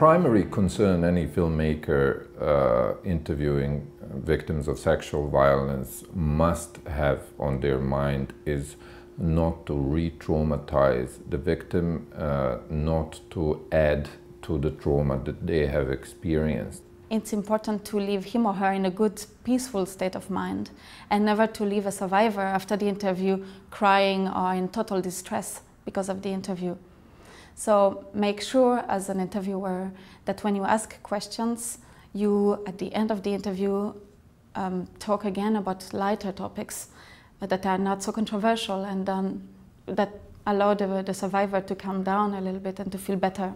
primary concern any filmmaker uh, interviewing victims of sexual violence must have on their mind is not to re-traumatize the victim, uh, not to add to the trauma that they have experienced. It's important to leave him or her in a good, peaceful state of mind and never to leave a survivor after the interview crying or in total distress because of the interview. So make sure as an interviewer that when you ask questions, you at the end of the interview um, talk again about lighter topics that are not so controversial and um, that allow the, the survivor to calm down a little bit and to feel better.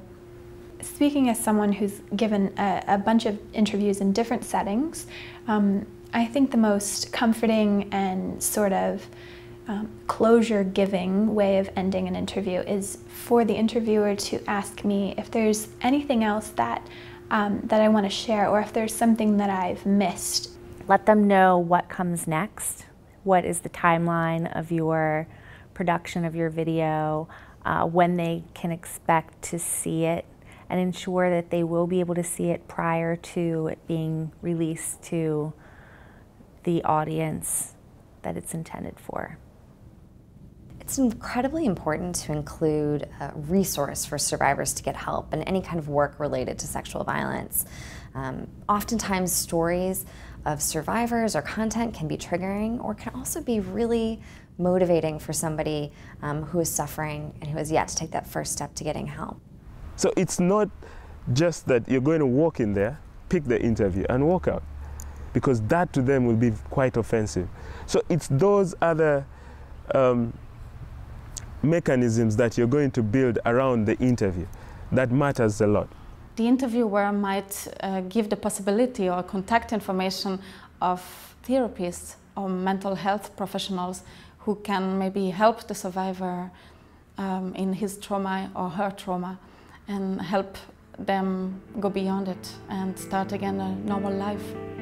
Speaking as someone who's given a, a bunch of interviews in different settings, um, I think the most comforting and sort of um, closure giving way of ending an interview is for the interviewer to ask me if there's anything else that, um, that I want to share or if there's something that I've missed. Let them know what comes next, what is the timeline of your production of your video, uh, when they can expect to see it, and ensure that they will be able to see it prior to it being released to the audience that it's intended for. It's incredibly important to include a resource for survivors to get help and any kind of work related to sexual violence. Um, oftentimes, stories of survivors or content can be triggering or can also be really motivating for somebody um, who is suffering and who has yet to take that first step to getting help. So it's not just that you're going to walk in there, pick the interview, and walk out, because that to them will be quite offensive. So it's those other um, mechanisms that you're going to build around the interview that matters a lot. The interviewer might uh, give the possibility or contact information of therapists or mental health professionals who can maybe help the survivor um, in his trauma or her trauma and help them go beyond it and start again a normal life.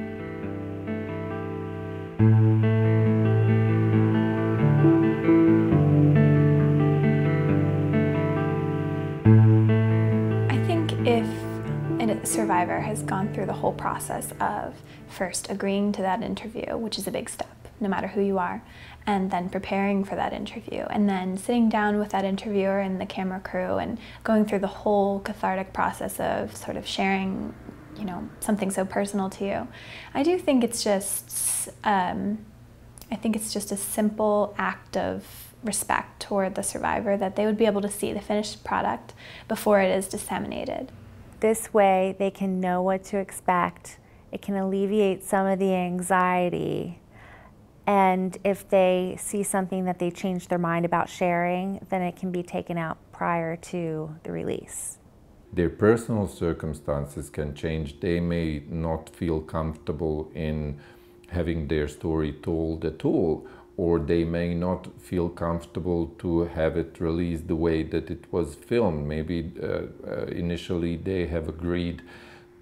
Survivor has gone through the whole process of first agreeing to that interview, which is a big step, no matter who you are, and then preparing for that interview, and then sitting down with that interviewer and the camera crew and going through the whole cathartic process of sort of sharing, you know, something so personal to you. I do think it's just, um, I think it's just a simple act of respect toward the survivor that they would be able to see the finished product before it is disseminated. This way they can know what to expect. It can alleviate some of the anxiety and if they see something that they change their mind about sharing, then it can be taken out prior to the release. Their personal circumstances can change. They may not feel comfortable in having their story told at all, or they may not feel comfortable to have it released the way that it was filmed. Maybe uh, uh, initially they have agreed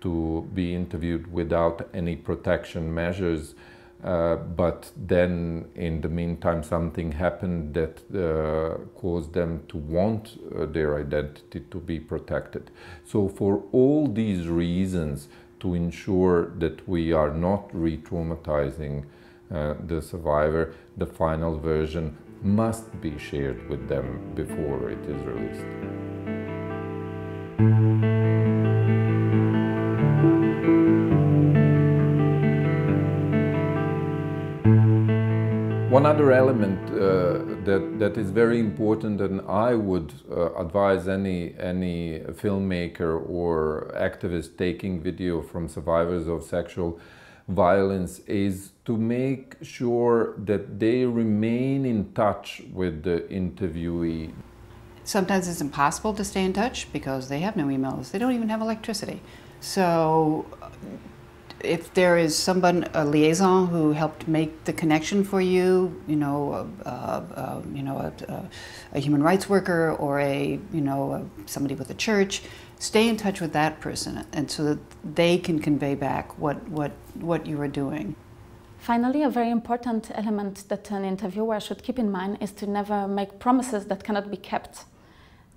to be interviewed without any protection measures. Uh, but then in the meantime something happened that uh, caused them to want uh, their identity to be protected. So for all these reasons to ensure that we are not re-traumatizing uh, the survivor, the final version must be shared with them before it is released. One other element uh, that, that is very important and I would uh, advise any, any filmmaker or activist taking video from survivors of sexual violence is to make sure that they remain in touch with the interviewee. Sometimes it's impossible to stay in touch because they have no emails. They don't even have electricity. So if there is someone, a liaison who helped make the connection for you, you know, uh, uh, you know, a, a, human rights worker or a, you know, somebody with a church, stay in touch with that person, and so that they can convey back what what what you are doing. Finally, a very important element that an interviewer should keep in mind is to never make promises that cannot be kept.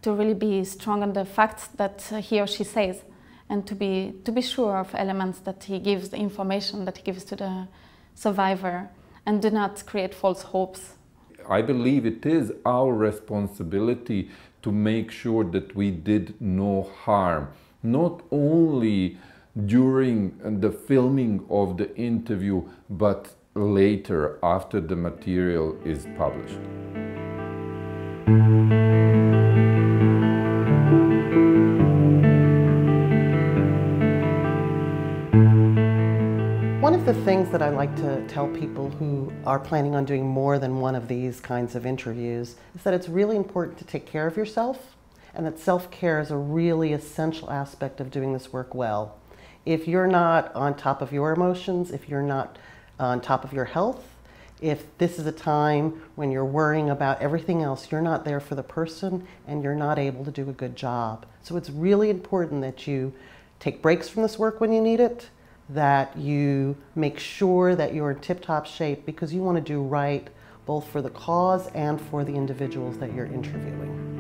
To really be strong on the facts that he or she says and to be, to be sure of elements that he gives, the information that he gives to the survivor, and do not create false hopes. I believe it is our responsibility to make sure that we did no harm, not only during the filming of the interview, but later after the material is published. Things that I like to tell people who are planning on doing more than one of these kinds of interviews is that it's really important to take care of yourself and that self-care is a really essential aspect of doing this work well. If you're not on top of your emotions, if you're not on top of your health, if this is a time when you're worrying about everything else, you're not there for the person and you're not able to do a good job. So it's really important that you take breaks from this work when you need it, that you make sure that you're in tip-top shape because you want to do right both for the cause and for the individuals that you're interviewing.